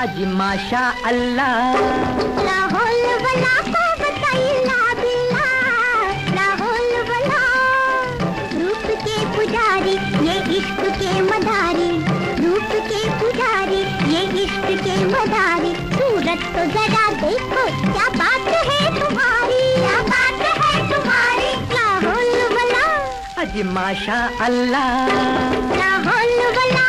अजी माशा अल्लाह लाहौल वाला को बताइला बिल्ला लाहौल वाला। रूप के पुजारी ये इश्क के मदारी। रूप के पुजारी ये इश्क के मदारी। सूरत तो जरा देखो क्या बात है तुम्हारी क्या बात है तुम्हारी। लाहौल वाला। अजी माशा अल्लाह लाहौल वाला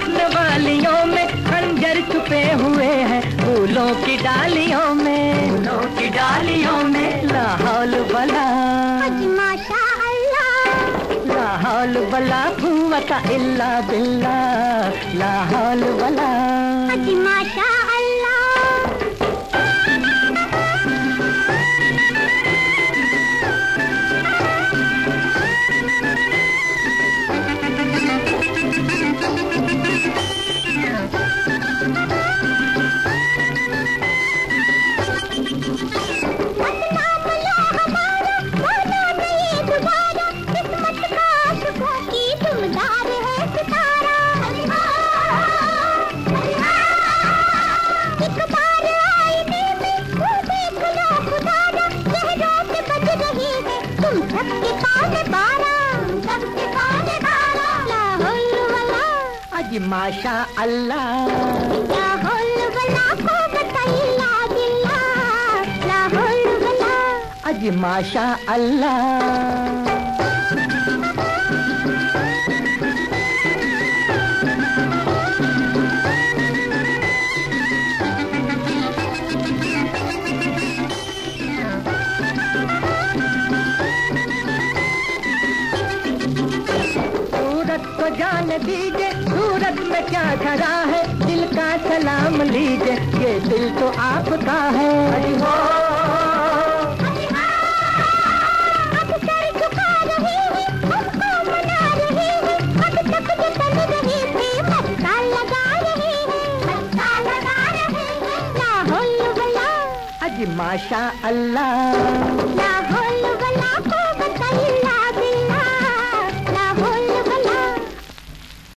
हुस्न वालियों में खंजर छुपे हुए हैं फूलों की डालियों में। फूलों की डालियों में लाहौल बला। लाहौल बला फूमता इल्ला बिल्ला लाहौल बला। माशा अज माशा अल्लाह अज माशा अल्लाह जान दीजिए सूरत में क्या धरा है? दिल का सलाम लीजिए ये दिल तो आपका है। हो हैं। हैं हैं। हैं अज माशा अल्लाह